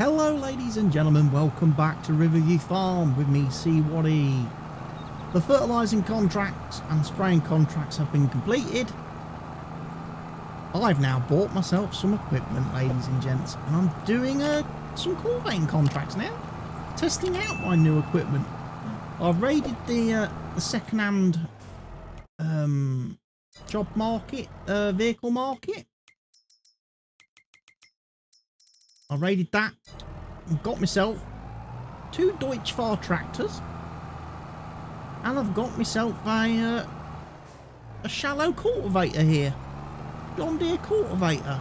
Hello ladies and gentlemen, welcome back to Riverview Farm with me, C. Waddy. The fertilising contracts and spraying contracts have been completed. I've now bought myself some equipment, ladies and gents, and I'm doing uh, some cultivating contracts now. Testing out my new equipment. I've raided the, uh, the second-hand um, job market, uh, vehicle market. I raided that and got myself two Deutz-Fahr tractors and I've got myself a, uh, a shallow cultivator here. John Deere cultivator.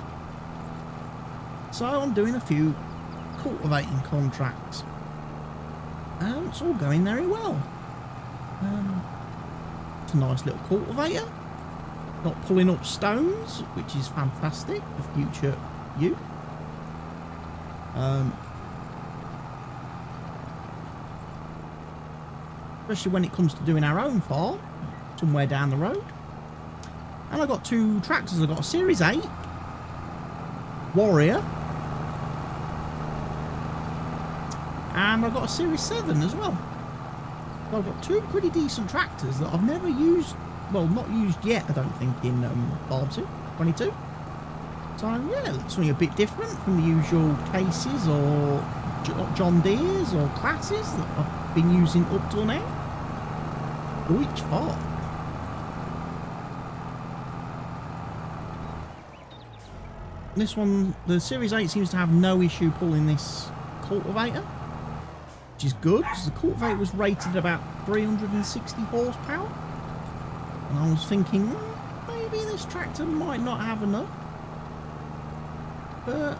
So I'm doing a few cultivating contracts. And it's all going very well. Um, it's a nice little cultivator. Not pulling up stones, which is fantastic for future use. Um, especially when it comes to doing our own farm, somewhere down the road. And I've got two tractors. I've got a Series 8 Warrior. And I've got a Series 7 as well. So I've got two pretty decent tractors that I've never used, well, not used yet, I don't think, in um, 2, 22. So, yeah, something a bit different from the usual cases or John Deere's or Claases that I've been using up till now. Which far? This one, the Series 8 seems to have no issue pulling this cultivator, which is good because the cultivator was rated about 360 horsepower. And I was thinking, hmm, maybe this tractor might not have enough but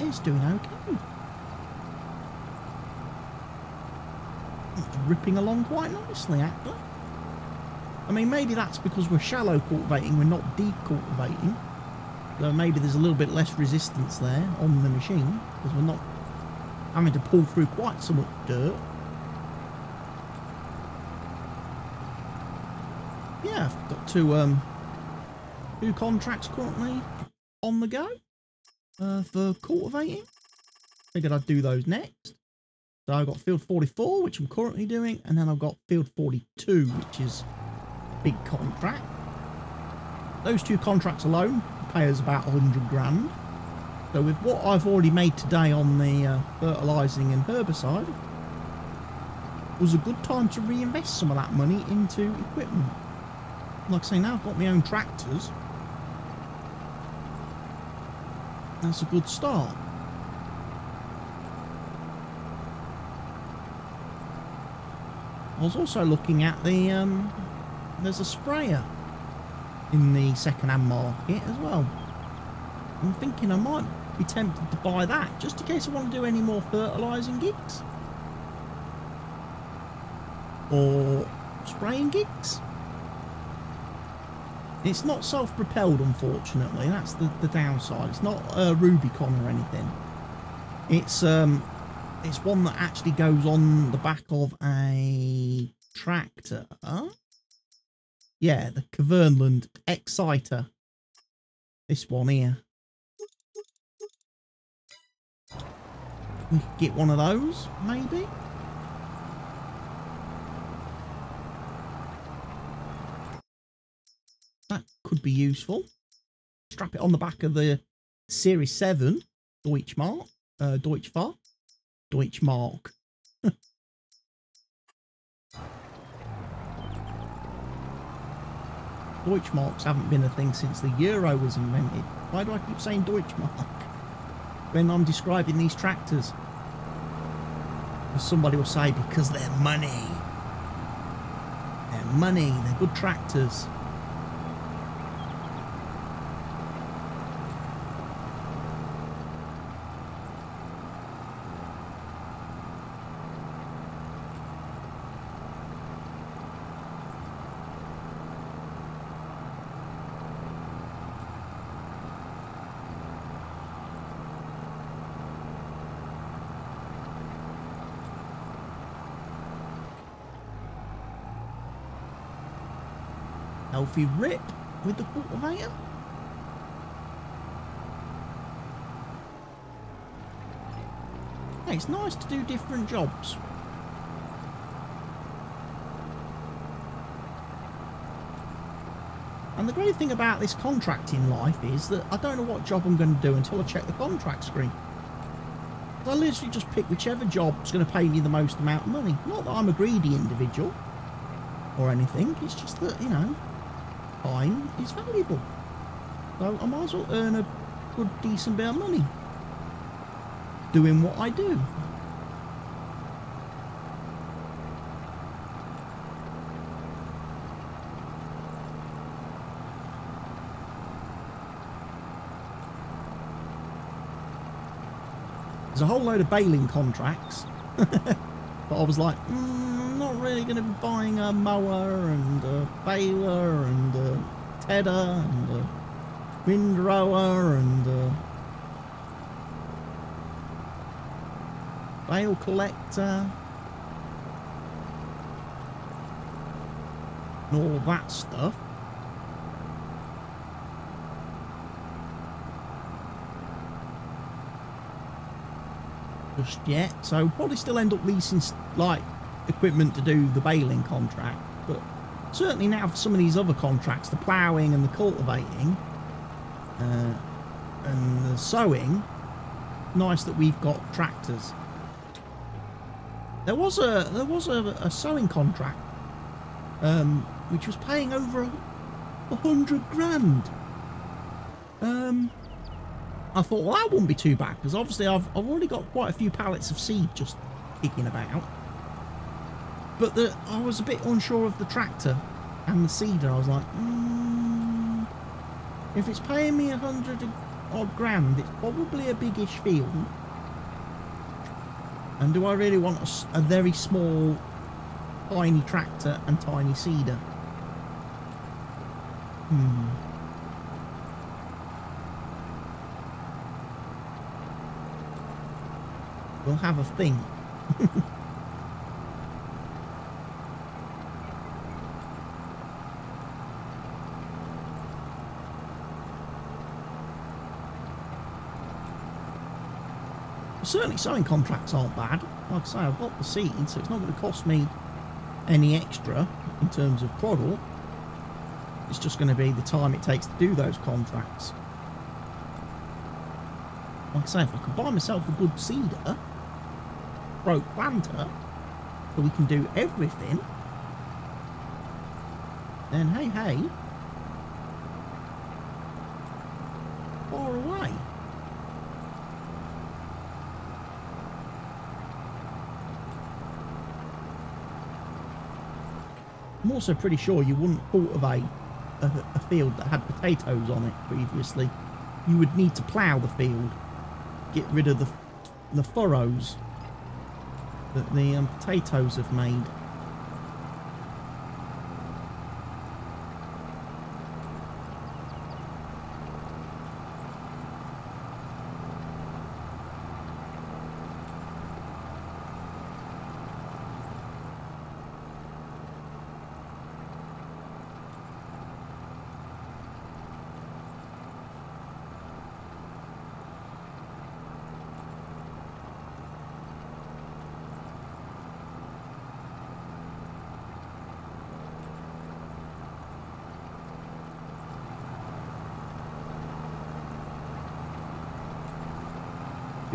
it's doing okay. It's ripping along quite nicely, actually. I mean, maybe that's because we're shallow cultivating, we're not deep cultivating. So maybe there's a little bit less resistance there on the machine, because we're not having to pull through quite so much dirt. Yeah, I've got two, um, two contracts currently on the go uh, for cultivating. Figured I'd do those next. So I've got field 44, which I'm currently doing, and then I've got field 42, which is a big contract. Those two contracts alone pay us about 100 grand. So with what I've already made today on the uh, fertilising and herbicide, was a good time to reinvest some of that money into equipment. Like I say, now I've got my own tractors, That's a good start. I was also looking at the, um, there's a sprayer in the second-hand market as well. I'm thinking I might be tempted to buy that, just in case I want to do any more fertilising gigs. Or spraying gigs. It's not self-propelled, unfortunately. That's the, the downside. It's not a Rubicon or anything. It's um, it's one that actually goes on the back of a tractor. Yeah, the Kverneland Exciter. This one here. We could get one of those, maybe. That could be useful. Strap it on the back of the Series 7 Deutschmark, uh, Deutschfahr, Deutschmark. Deutschmarks haven't been a thing since the Euro was invented. Why do I keep saying Deutschmark when I'm describing these tractors? Somebody will say because they're money. They're money, they're good tractors. Healthy rip with the cultivator. Hey, it's nice to do different jobs. And the great thing about this contracting life is that I don't know what job I'm going to do until I check the contract screen. I literally just pick whichever job's going to pay me the most amount of money. Not that I'm a greedy individual or anything. It's just that, you know, time is valuable. So I might as well earn a good, decent bit of money doing what I do. There's a whole load of baling contracts. but I was like, mm, I'm not really going to be buying a mower and a baler and a tedder and a windrower and a bale collector. And all that stuff. Just yet. So probably still end up leasing like equipment to do the baling contract. But certainly now for some of these other contracts, the ploughing and the cultivating uh, and the sowing, nice that we've got tractors. There was a there was a, a sowing contract um, which was paying over a, a hundred grand. Um, I thought, well, that wouldn't be too bad because obviously I've, I've already got quite a few pallets of seed just kicking about. But the, I was a bit unsure of the tractor and the seed, and I was like, mm, if it's paying me a hundred odd grand, it's probably a biggish field. And do I really want a, a very small, tiny tractor and tiny seeder? Hmm. We'll have a thing. Certainly sowing contracts aren't bad. Like I say, I've got the seed, so it's not going to cost me any extra in terms of product. It's just going to be the time it takes to do those contracts. Like I say, if I could buy myself a good seeder, broke planter so we can do everything, then hey, hey, far away. I'm also pretty sure you wouldn't cultivate a, a field that had potatoes on it previously. You would need to plough the field, get rid of the, the furrows that the um, potatoes have made.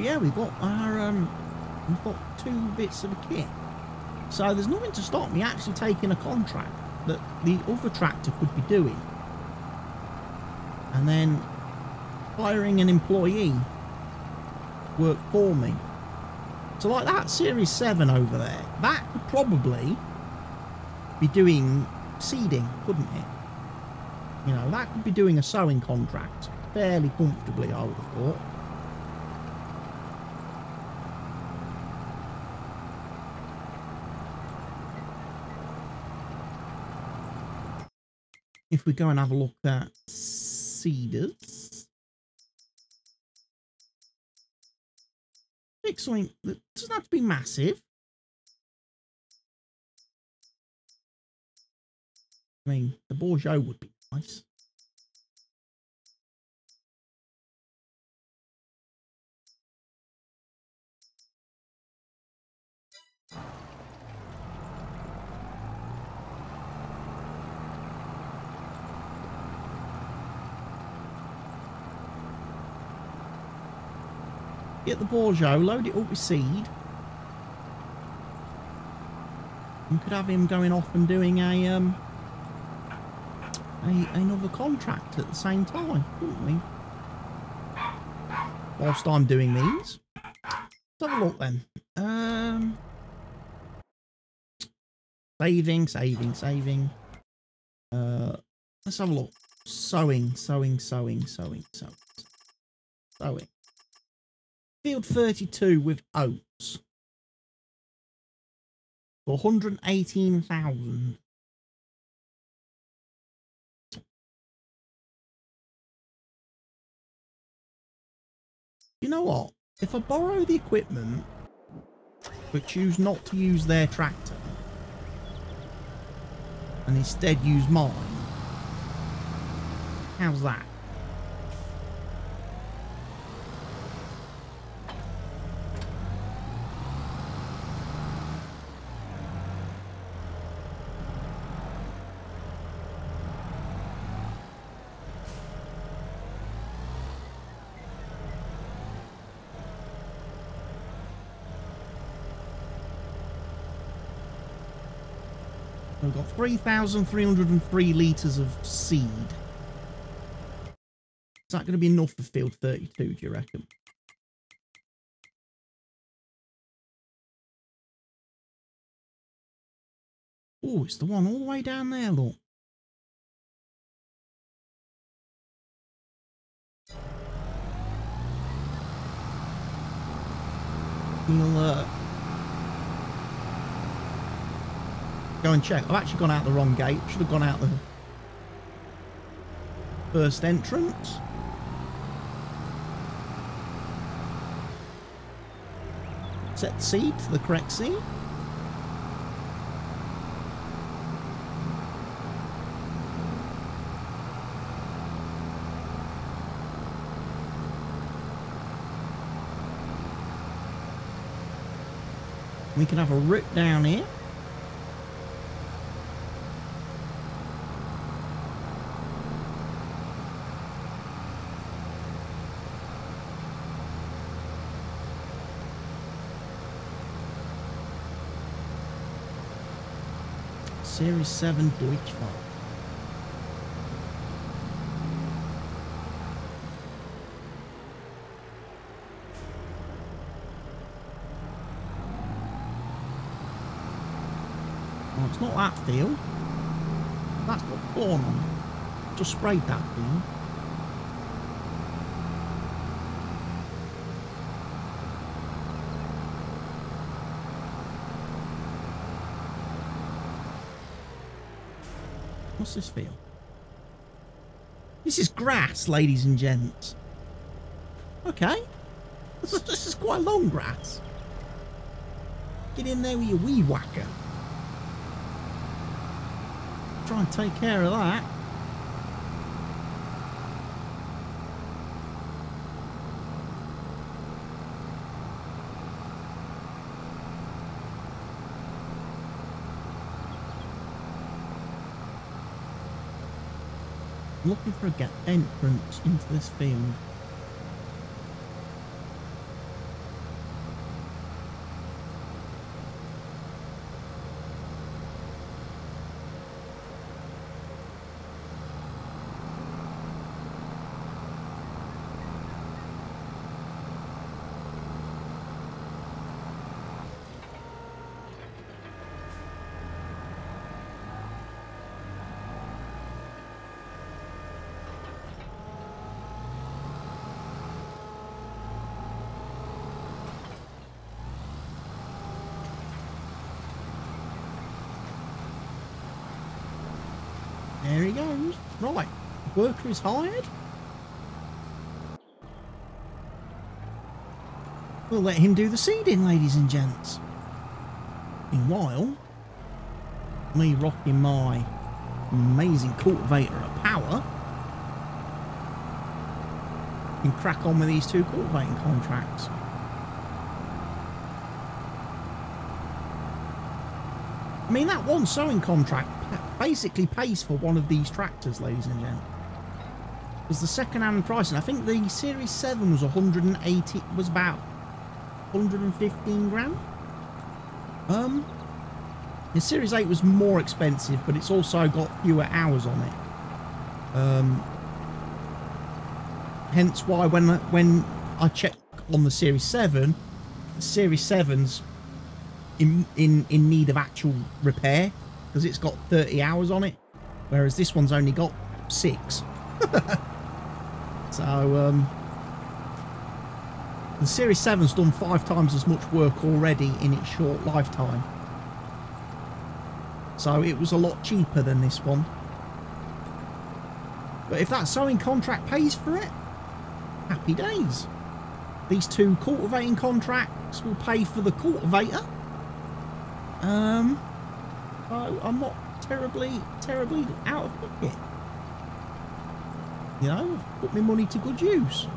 But yeah, we've got our um, we've got two bits of a kit. So there's nothing to stop me actually taking a contract that the other tractor could be doing. And then hiring an employee work for me. So like that Series 7 over there, that could probably be doing seeding, couldn't it? You know, that could be doing a sowing contract fairly comfortably, I would have thought. If we go and have a look at seeders, pick something that doesn't have to be massive. I mean, the Bourgault would be nice. Get the Bourgault, load it up with seed. We could have him going off and doing a um a, another contract at the same time, couldn't we? Whilst I'm doing these. Let's have a look then. Um saving, saving, saving. Uh let's have a look. Sowing, sowing, sowing, sowing, sowing. Sowing. Field 32 with oats. For 118,000. You know what? If I borrow the equipment, but choose not to use their tractor, and instead use mine, how's that? We've got 3,303 litres of seed. Is that going to be enough for field 32, do you reckon? Oh, it's the one all the way down there, look. We'll, uh, go and check. I've actually gone out the wrong gate. Should have gone out the first entrance. Set seed to the correct seed. We can have a rip down here. Series 7 Deutschland. Oh, it's not that field. That's got corn on it. Just sprayed that field. What's this field? This is grass, ladies and gents. Okay. This is, this is quite long grass. Get in there with your weed whacker. Try and take care of that. Looking for a get entrance into this field. There he goes. Right. Worker is hired. We'll let him do the seeding, ladies and gents. Meanwhile, me rocking my amazing cultivator of power can crack on with these two cultivating contracts. I mean, that one sowing contract basically pays for one of these tractors, ladies and gentlemen. Was the second-hand pricing? I think the Series 7 was 180, was about 115 grand. Um, the Series 8 was more expensive, but it's also got fewer hours on it. Um, hence why when when I check on the Series 7, the Series 7's in in in need of actual repair because it's got 30 hours on it, whereas this one's only got six. so um, the Series 7's done five times as much work already in its short lifetime. So it was a lot cheaper than this one. But if that sowing contract pays for it, happy days. These two cultivating contracts will pay for the cultivator. Um, I, I'm not terribly, terribly out of pocket. You know, put my money to good use.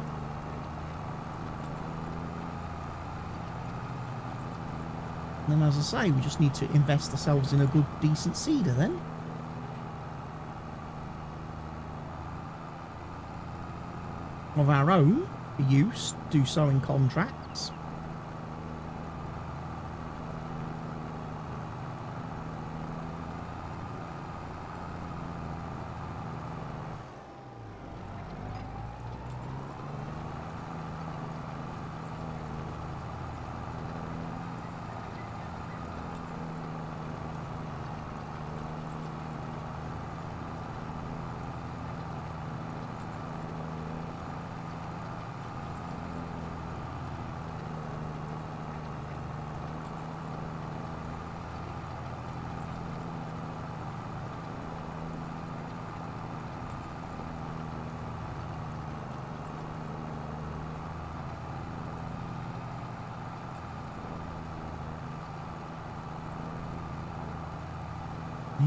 And then, as I say, we just need to invest ourselves in a good, decent seeder then. Of our own use, do so in contracts.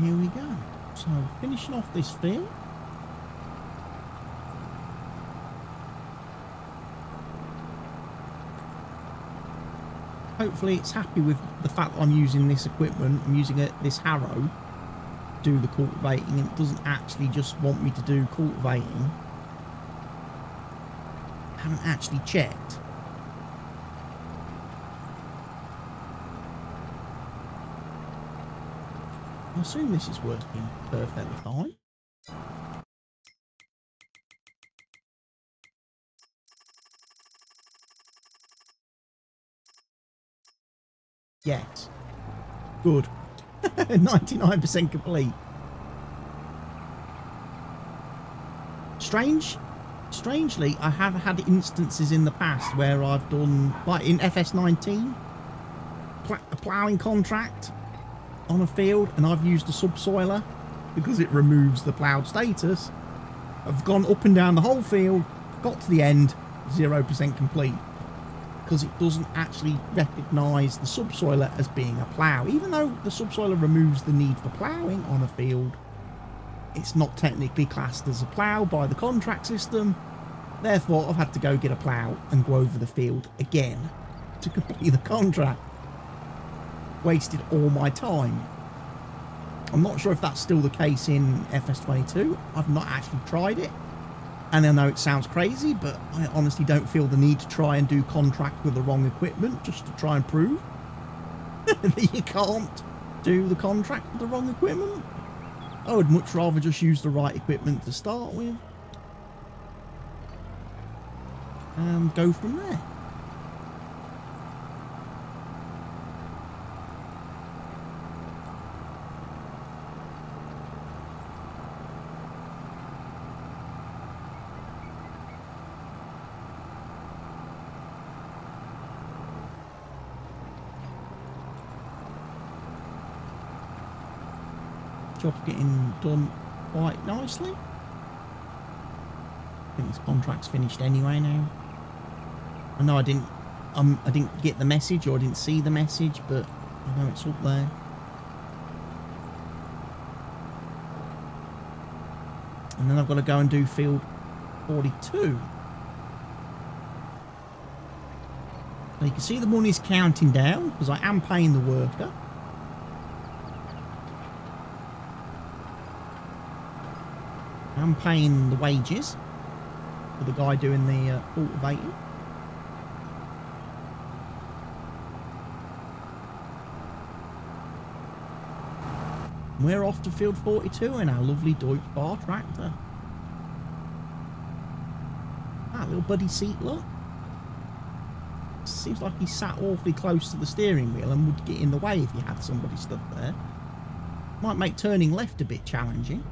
Here we go. So finishing off this field. Hopefully it's happy with the fact that I'm using this equipment. I'm using it, this harrow to do the cultivating and it doesn't actually just want me to do cultivating. I haven't actually checked. I assume this is working perfectly fine. Yes. Good. 99% complete. Strange. Strangely, I have had instances in the past where I've done, like in FS19, pl a ploughing contract on a field and I've used a subsoiler because it removes the ploughed status. I've gone up and down the whole field, got to the end, 0% complete because it doesn't actually recognise the subsoiler as being a plough. Even though the subsoiler removes the need for ploughing on a field, it's not technically classed as a plough by the contract system. Therefore, I've had to go get a plough and go over the field again to complete the contract. Wasted all my time. I'm not sure if that's still the case in FS22. I've not actually tried it. And I know it sounds crazy, but I honestly don't feel the need to try and do contract with the wrong equipment just to try and prove that you can't do the contract with the wrong equipment. I would much rather just use the right equipment to start with. And go from there. Job's getting done quite nicely. I think this contract's finished anyway now. I know I didn't um I didn't get the message or I didn't see the message, but I know it's up there. And then I've got to go and do field 42. So you can see the money's counting down because I am paying the worker. I'm paying the wages for the guy doing the uh, cultivating. We're off to field 42 in our lovely Deutsch Bar tractor. That little buddy seat, look. Seems like he sat awfully close to the steering wheel and would get in the way if you had somebody stood there. Might make turning left a bit challenging.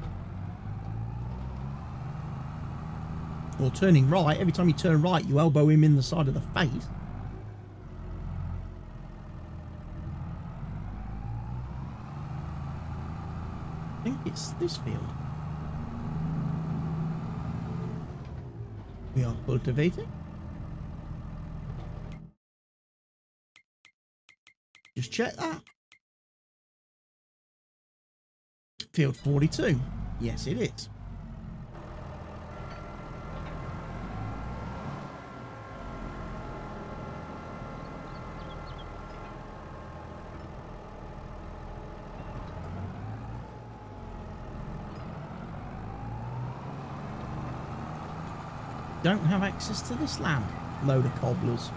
Or turning right, every time you turn right you elbow him in the side of the face. I think it's this field. We are cultivating. Just check that. Field 42. Yes, it is. Don't have access to this land. Load of cobblers.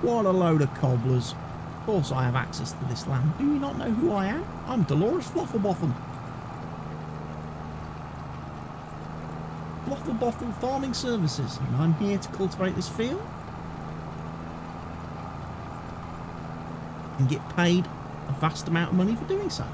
What a load of cobblers. Of course I have access to this land. Do you not know who I am? I'm Delores Flufflebotham. Flufflebotham Farming Services, and I'm here to cultivate this field. And get paid a vast amount of money for doing so.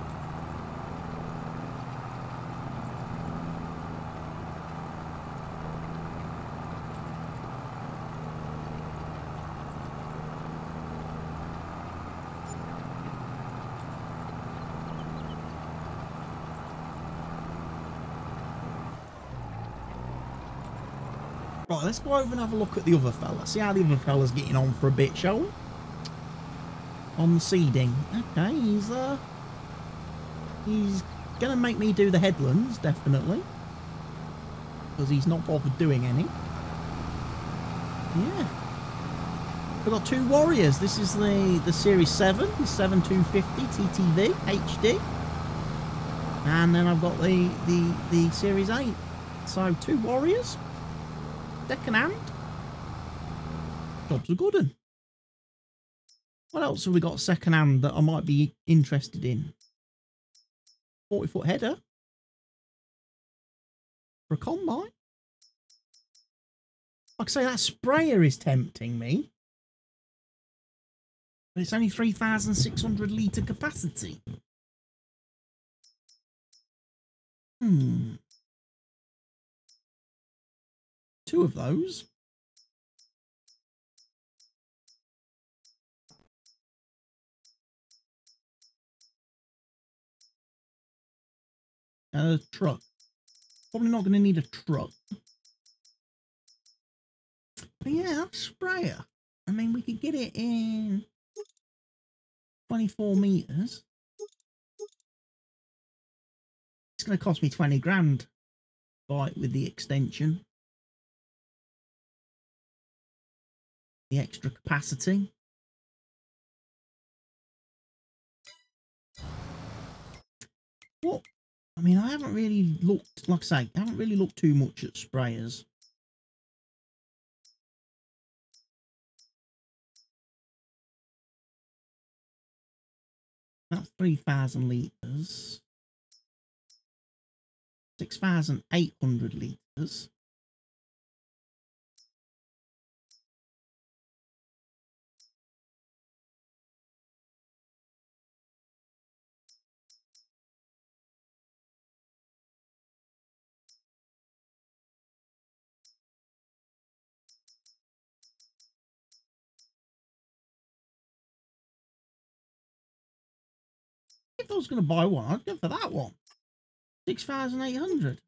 Right, let's go over and have a look at the other fella. See how the other fella's getting on for a bit, shall we? On the seeding. Okay, he's uh he's gonna make me do the headlands, definitely. Because he's not bothered doing any. Yeah. We've got two warriors. This is the, the Series 7, the 7250 TTV HD. And then I've got the, the, the Series 8. So two warriors second hand. Job's a good. What else have we got second hand that I might be interested in? 40 foot header. For a combine. Like I say, that sprayer is tempting me. But it's only 3,600 litre capacity. Hmm. Two of those. And a truck. Probably not going to need a truck. But yeah, sprayer. I mean, we could get it in 24 meters. It's going to cost me 20 grand, right, with the extension. The extra capacity. What? I mean, I haven't really looked, like I say, I haven't really looked too much at sprayers. That's 3,000 litres. 6,800 litres. If I was going to buy one, I'd go for that one. 6,800.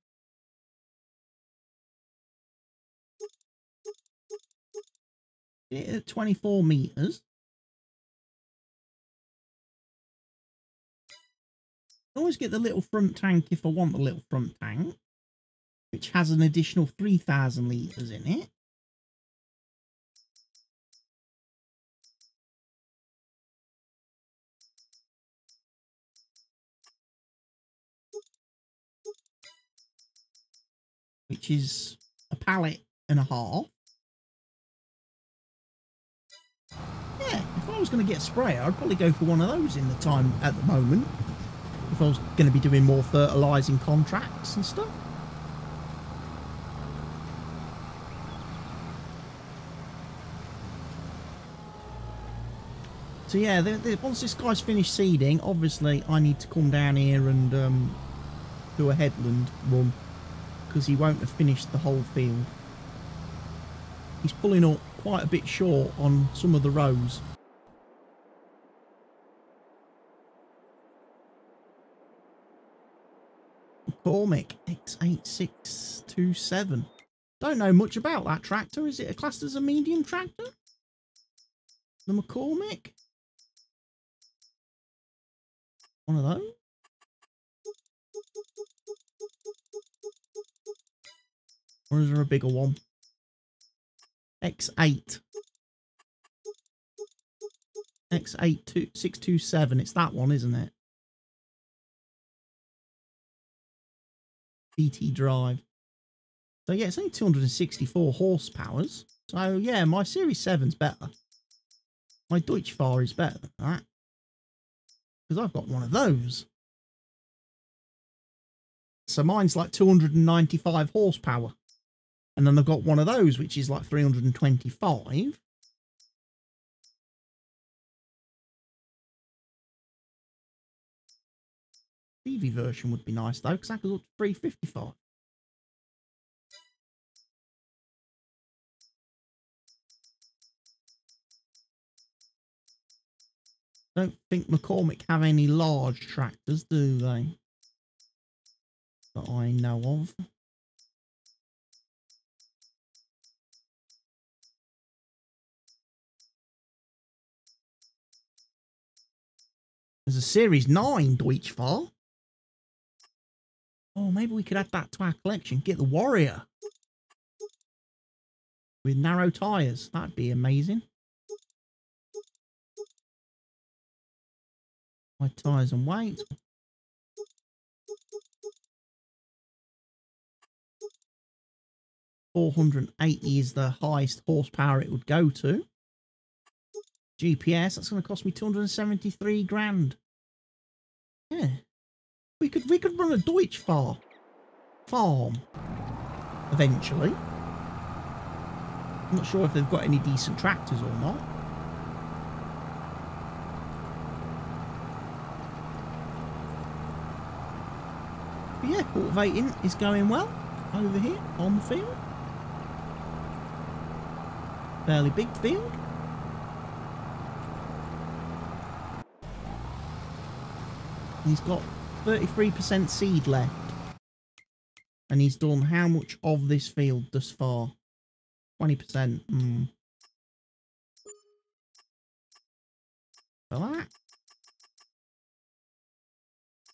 Yeah, 24 meters. I always get the little front tank if I want the little front tank, which has an additional 3,000 litres in it. Which is a pallet and a half. Yeah, if I was going to get a sprayer, I'd probably go for one of those in the time at the moment. If I was going to be doing more fertilising contracts and stuff. So yeah, the, the, once this guy's finished seeding, obviously I need to come down here and um, do a headland run because he won't have finished the whole field. He's pulling up quite a bit short on some of the rows. McCormick X8627. Don't know much about that tractor. Is it a classed as a medium tractor? The McCormick? One of those? Or is there a bigger one? X8. X8627. It's that one, isn't it? BT drive. So yeah, it's only 264 horsepowers. So yeah, my Series 7's better. My Deutz-Fahr is better than that. Because I've got one of those. So mine's like 295 horsepower. And then I've got one of those, which is like 325. TV version would be nice though, because that goes up to 355. don't think McCormick have any large tractors, do they? That I know of. There's a Series 9 Deutz-Fahr. Oh, maybe we could add that to our collection. Get the Warrior. With narrow tyres. That'd be amazing. My tyres and weight. Four hundred and eighty is the highest horsepower it would go to. GPS, that's going to cost me 273 grand. Yeah. We could we could run a Deutz-Fahr farm eventually. I'm not sure if they've got any decent tractors or not. But yeah, cultivating is going well over here on the field. Fairly big field. He's got 33% seed left. And he's done how much of this field thus far? 20%. Mm. For that.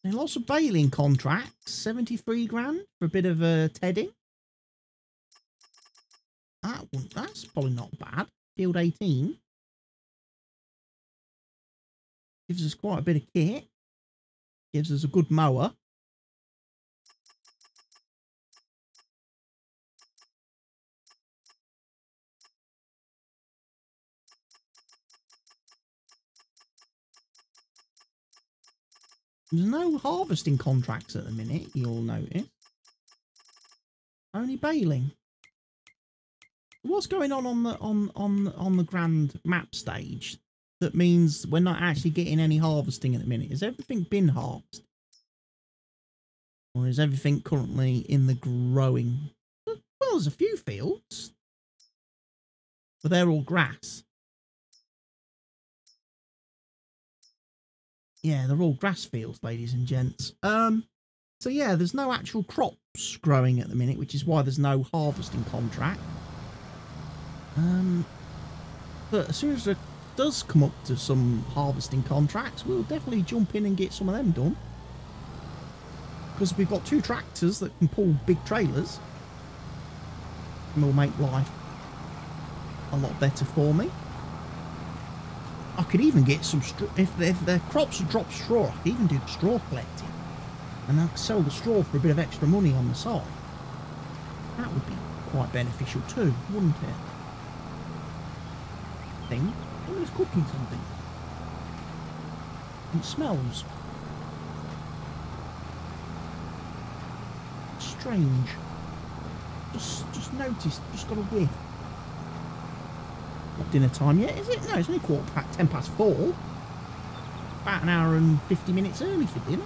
And lots of baling contracts. 73 grand for a bit of a uh, tedding. That one, that's probably not bad. Field 18. Gives us quite a bit of kit. Gives us a good mower. There's no harvesting contracts at the minute, you'll notice. Only baling. What's going on on the on on on the grand map stage? That means we're not actually getting any harvesting at the minute? Has everything been harvested? Or is everything currently in the growing? Well, there's a few fields. But they're all grass. Yeah, they're all grass fields, ladies and gents. Um, so yeah, there's no actual crops growing at the minute, which is why there's no harvesting contract. Um, but as soon as the does come up to some harvesting contracts, we'll definitely jump in and get some of them done. Because we've got two tractors that can pull big trailers. And will make life a lot better for me. I could even get some if, if the crops drop straw, I could even do straw collecting. And I could sell the straw for a bit of extra money on the side. That would be quite beneficial too, wouldn't it? Thing. Someone's cooking something. It smells. Strange. Just just noticed, just got a whiff. Not dinner time yet, is it? No, it's only quarter past ten past four. About an hour and fifty minutes early for dinner.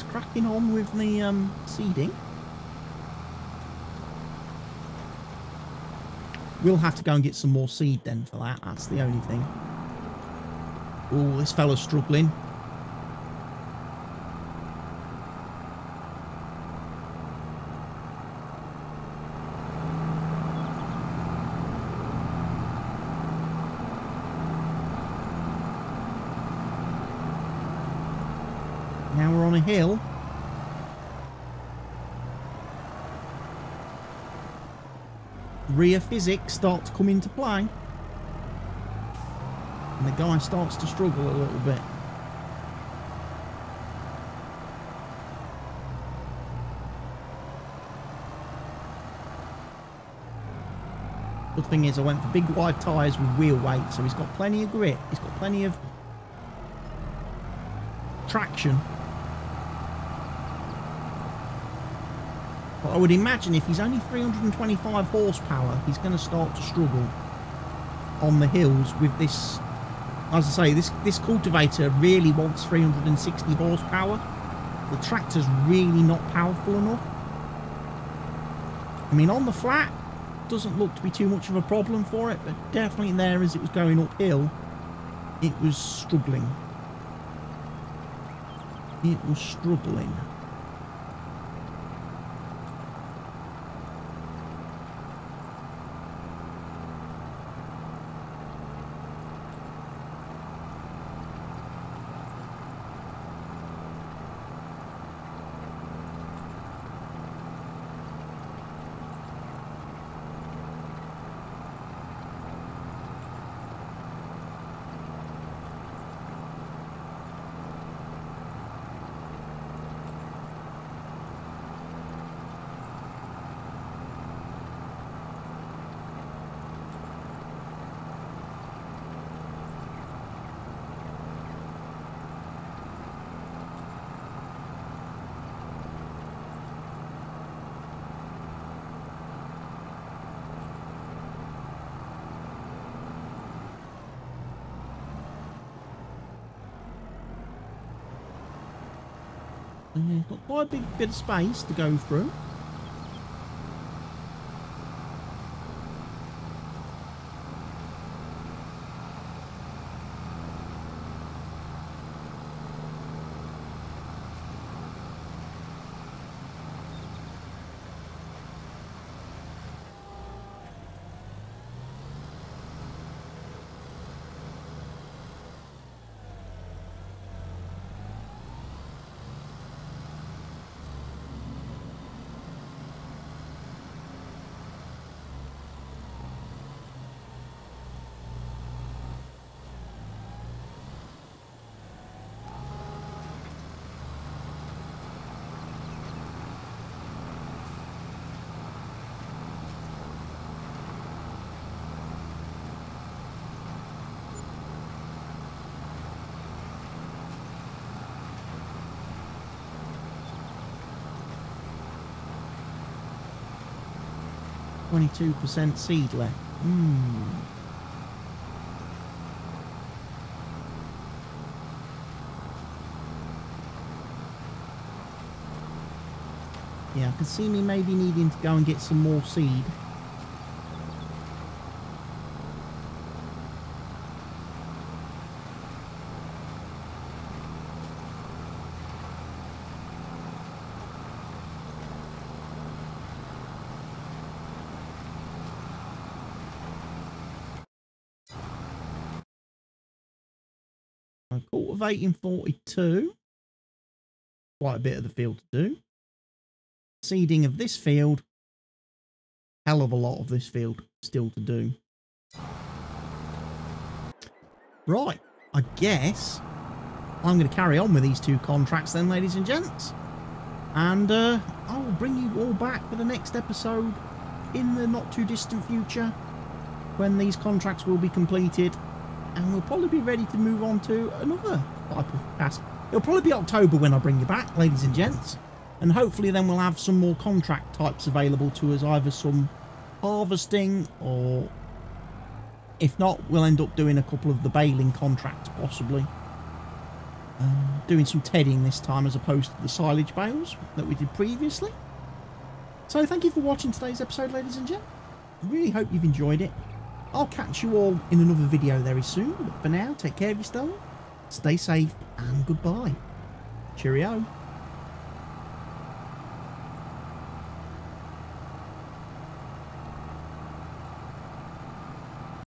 Yes, cracking on with the um, seeding. We'll have to go and get some more seed then for that. That's the only thing. Oh, this fella's struggling. Hill. Rear physics start to come into play. And the guy starts to struggle a little bit. Good thing is I went for big wide tyres with wheel weight, so he's got plenty of grip. He's got plenty of traction. But I would imagine if he's only 325 horsepower, he's going to start to struggle on the hills with this. As I say, this, this cultivator really wants 360 horsepower. The tractor's really not powerful enough. I mean, on the flat, doesn't look to be too much of a problem for it, but definitely there as it was going uphill, it was struggling. It was struggling. Yeah, got quite a big bit of space to go through. Twenty-two percent seed left. Hmm. Yeah, I can see me maybe needing to go and get some more seed. I'm cultivating 42. Quite a bit of the field to do. Seeding of this field. Hell of a lot of this field still to do. Right, I guess I'm going to carry on with these two contracts then, ladies and gents. And uh, I will bring you all back for the next episode in the not too distant future when these contracts will be completed and we'll probably be ready to move on to another type of task. It'll probably be October when I bring you back, ladies and gents. And hopefully then we'll have some more contract types available to us, either some harvesting or if not, we'll end up doing a couple of the baling contracts possibly. Um, doing some tedding this time as opposed to the silage bales that we did previously. So thank you for watching today's episode, ladies and gents. I really hope you've enjoyed it. I'll catch you all in another video very soon. But for now, take care of yourself, stay safe, and goodbye. Cheerio.